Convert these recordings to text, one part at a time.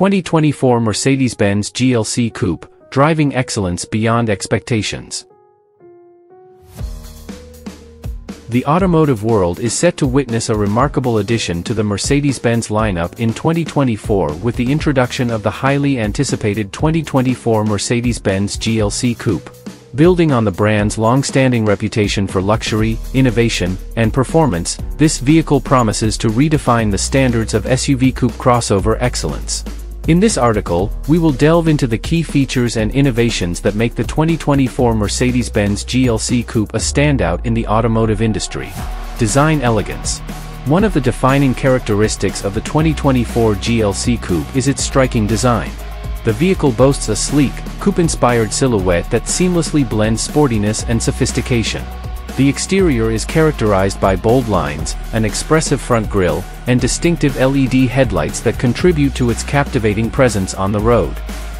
2024 Mercedes-Benz GLC Coupe, driving excellence beyond expectations. The automotive world is set to witness a remarkable addition to the Mercedes-Benz lineup in 2024 with the introduction of the highly anticipated 2024 Mercedes-Benz GLC Coupe. Building on the brand's long-standing reputation for luxury, innovation, and performance, this vehicle promises to redefine the standards of SUV coupe crossover excellence. In this article, we will delve into the key features and innovations that make the 2024 Mercedes-Benz GLC Coupe a standout in the automotive industry. Design elegance. One of the defining characteristics of the 2024 GLC Coupe is its striking design. The vehicle boasts a sleek, coupe-inspired silhouette that seamlessly blends sportiness and sophistication. The exterior is characterized by bold lines, an expressive front grille, and distinctive LED headlights that contribute to its captivating presence on the road.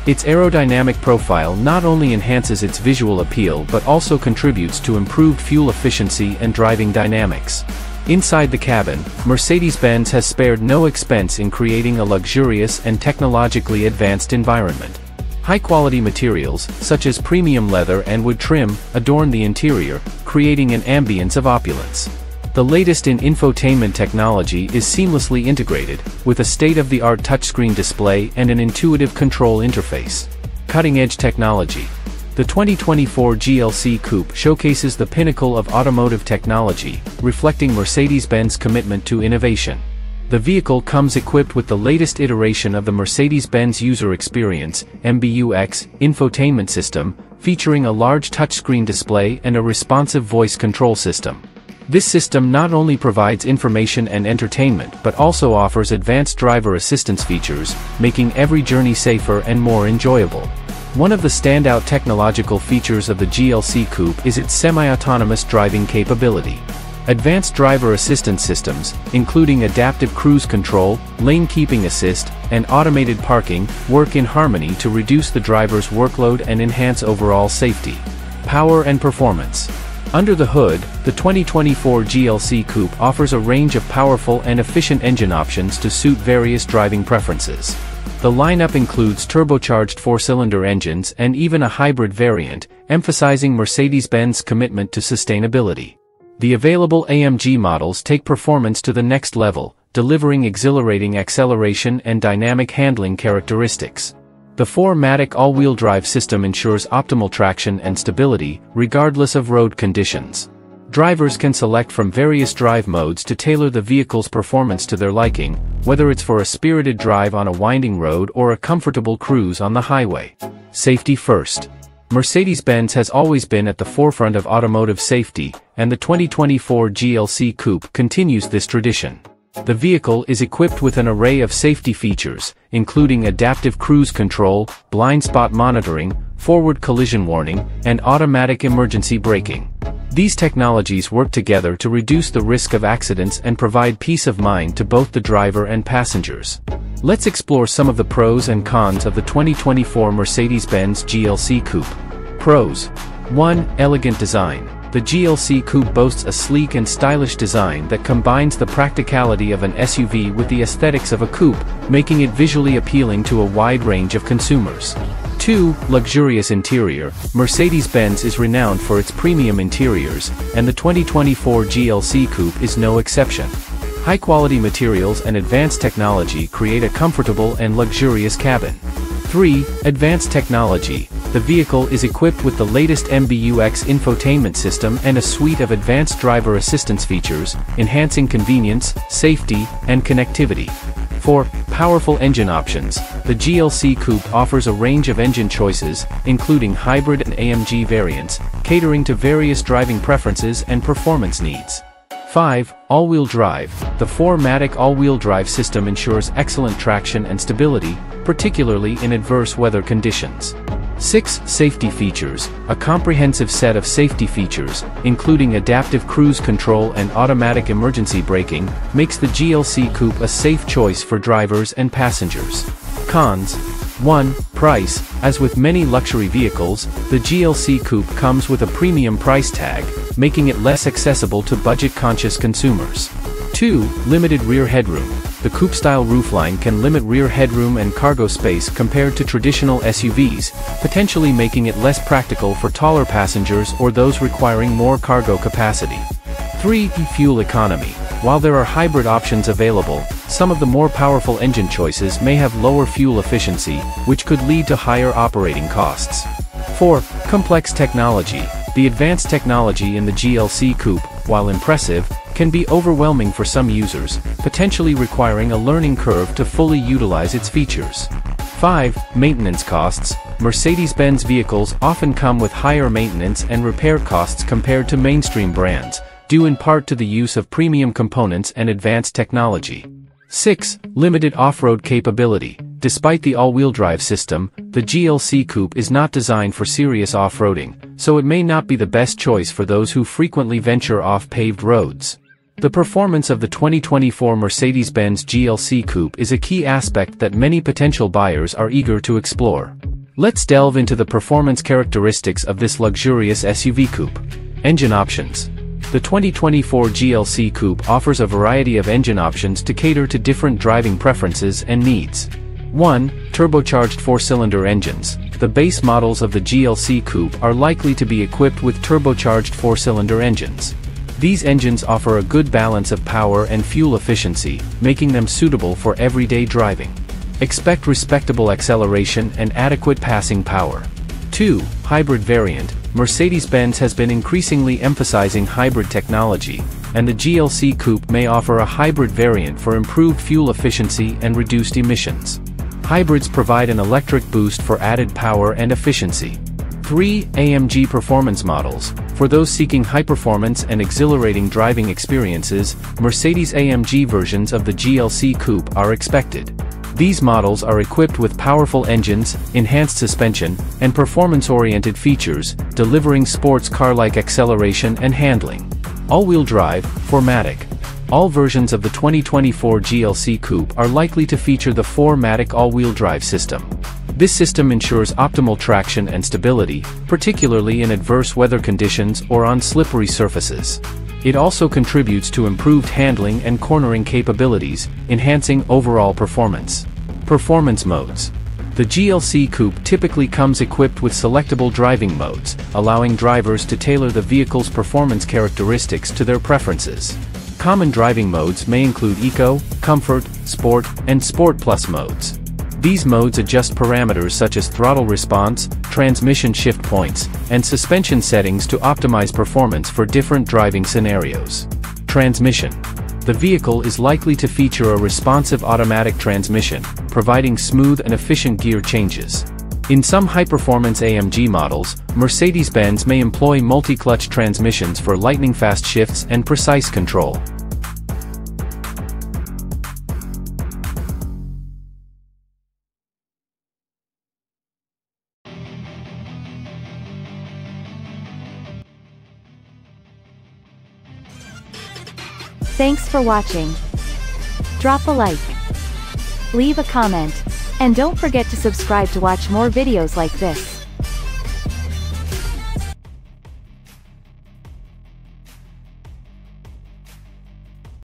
Its aerodynamic profile not only enhances its visual appeal but also contributes to improved fuel efficiency and driving dynamics. Inside the cabin, Mercedes-Benz has spared no expense in creating a luxurious and technologically advanced environment. High-quality materials, such as premium leather and wood trim, adorn the interior, creating an ambience of opulence. The latest in infotainment technology is seamlessly integrated, with a state-of-the-art touchscreen display and an intuitive control interface. Cutting-edge technology. The 2024 GLC Coupe showcases the pinnacle of automotive technology, reflecting Mercedes-Benz commitment to innovation. The vehicle comes equipped with the latest iteration of the Mercedes-Benz User Experience, MBUX, infotainment system, featuring a large touchscreen display and a responsive voice control system. This system not only provides information and entertainment but also offers advanced driver assistance features, making every journey safer and more enjoyable. One of the standout technological features of the GLC Coupe is its semi-autonomous driving capability. Advanced driver assistance systems, including adaptive cruise control, lane keeping assist, and automated parking, work in harmony to reduce the driver's workload and enhance overall safety. Power and performance. Under the hood, the 2024 GLC Coupe offers a range of powerful and efficient engine options to suit various driving preferences. The lineup includes turbocharged four-cylinder engines and even a hybrid variant, emphasizing Mercedes-Benz commitment to sustainability. The available AMG models take performance to the next level, delivering exhilarating acceleration and dynamic handling characteristics. The 4MATIC all-wheel drive system ensures optimal traction and stability, regardless of road conditions. Drivers can select from various drive modes to tailor the vehicle's performance to their liking, whether it's for a spirited drive on a winding road or a comfortable cruise on the highway. Safety first. Mercedes-Benz has always been at the forefront of automotive safety, and the 2024 GLC Coupe continues this tradition. The vehicle is equipped with an array of safety features, including adaptive cruise control, blind spot monitoring, forward collision warning, and automatic emergency braking. These technologies work together to reduce the risk of accidents and provide peace of mind to both the driver and passengers. Let's explore some of the pros and cons of the 2024 Mercedes-Benz GLC Coupe. Pros. 1. Elegant design. The GLC Coupe boasts a sleek and stylish design that combines the practicality of an SUV with the aesthetics of a coupe, making it visually appealing to a wide range of consumers. 2. Luxurious interior. Mercedes-Benz is renowned for its premium interiors, and the 2024 GLC Coupe is no exception. High-quality materials and advanced technology create a comfortable and luxurious cabin. 3. Advanced technology. The vehicle is equipped with the latest MBUX infotainment system and a suite of advanced driver assistance features, enhancing convenience, safety, and connectivity. 4. Powerful engine options. The GLC Coupe offers a range of engine choices, including hybrid and AMG variants, catering to various driving preferences and performance needs. 5. All-wheel drive. The 4MATIC all-wheel drive system ensures excellent traction and stability, particularly in adverse weather conditions. 6. Safety features. A comprehensive set of safety features, including adaptive cruise control and automatic emergency braking, makes the GLC Coupe a safe choice for drivers and passengers. Cons. 1. Price. As with many luxury vehicles, the GLC Coupe comes with a premium price tag, making it less accessible to budget-conscious consumers. 2. Limited rear headroom. The coupe-style roofline can limit rear headroom and cargo space compared to traditional SUVs, potentially making it less practical for taller passengers or those requiring more cargo capacity. 3. Fuel economy. While there are hybrid options available, some of the more powerful engine choices may have lower fuel efficiency, which could lead to higher operating costs. 4. Complex technology. The advanced technology in the GLC Coupe, while impressive, can be overwhelming for some users, potentially requiring a learning curve to fully utilize its features. 5. Maintenance costs. Mercedes-Benz vehicles often come with higher maintenance and repair costs compared to mainstream brands, due in part to the use of premium components and advanced technology. 6. Limited off-road capability. Despite the all-wheel drive system, the GLC Coupe is not designed for serious off-roading, so it may not be the best choice for those who frequently venture off paved roads. The performance of the 2024 Mercedes-Benz GLC Coupe is a key aspect that many potential buyers are eager to explore. Let's delve into the performance characteristics of this luxurious SUV coupe. Engine options. The 2024 GLC Coupe offers a variety of engine options to cater to different driving preferences and needs. 1. Turbocharged 4-cylinder engines. The base models of the GLC Coupe are likely to be equipped with turbocharged 4-cylinder engines. These engines offer a good balance of power and fuel efficiency, making them suitable for everyday driving. Expect respectable acceleration and adequate passing power. 2. Hybrid variant. Mercedes-Benz has been increasingly emphasizing hybrid technology, and the GLC Coupe may offer a hybrid variant for improved fuel efficiency and reduced emissions. Hybrids provide an electric boost for added power and efficiency. 3. AMG Performance Models. For those seeking high-performance and exhilarating driving experiences, Mercedes-AMG versions of the GLC Coupe are expected. These models are equipped with powerful engines, enhanced suspension, and performance-oriented features, delivering sports car-like acceleration and handling. All-wheel drive, 4MATIC. All versions of the 2024 GLC Coupe are likely to feature the 4MATIC all-wheel drive system. This system ensures optimal traction and stability, particularly in adverse weather conditions or on slippery surfaces. It also contributes to improved handling and cornering capabilities, enhancing overall performance. Performance modes. The GLC Coupe typically comes equipped with selectable driving modes, allowing drivers to tailor the vehicle's performance characteristics to their preferences. Common driving modes may include Eco, Comfort, Sport, and Sport Plus modes. These modes adjust parameters such as throttle response, transmission shift points, and suspension settings to optimize performance for different driving scenarios. Transmission. The vehicle is likely to feature a responsive automatic transmission, providing smooth and efficient gear changes. In some high-performance AMG models, Mercedes-Benz may employ multi-clutch transmissions for lightning-fast shifts and precise control. Thanks for watching. Drop a like. Leave a comment. And don't forget to subscribe to watch more videos like this.